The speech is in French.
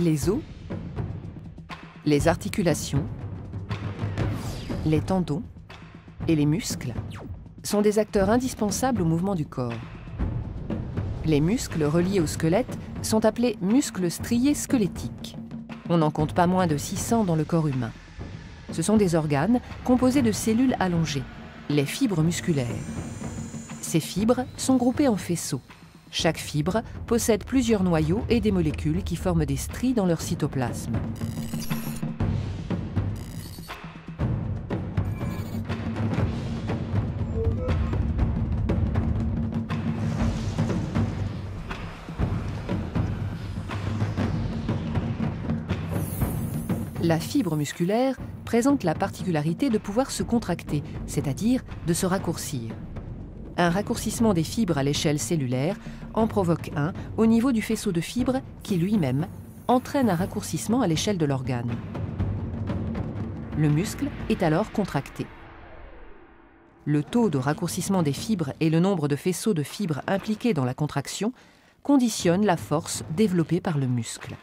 Les os, les articulations, les tendons et les muscles sont des acteurs indispensables au mouvement du corps. Les muscles reliés au squelette sont appelés muscles striés squelettiques. On n'en compte pas moins de 600 dans le corps humain. Ce sont des organes composés de cellules allongées, les fibres musculaires. Ces fibres sont groupées en faisceaux. Chaque fibre possède plusieurs noyaux et des molécules qui forment des stries dans leur cytoplasme. La fibre musculaire présente la particularité de pouvoir se contracter, c'est-à-dire de se raccourcir. Un raccourcissement des fibres à l'échelle cellulaire en provoque un au niveau du faisceau de fibres qui lui-même entraîne un raccourcissement à l'échelle de l'organe. Le muscle est alors contracté. Le taux de raccourcissement des fibres et le nombre de faisceaux de fibres impliqués dans la contraction conditionnent la force développée par le muscle.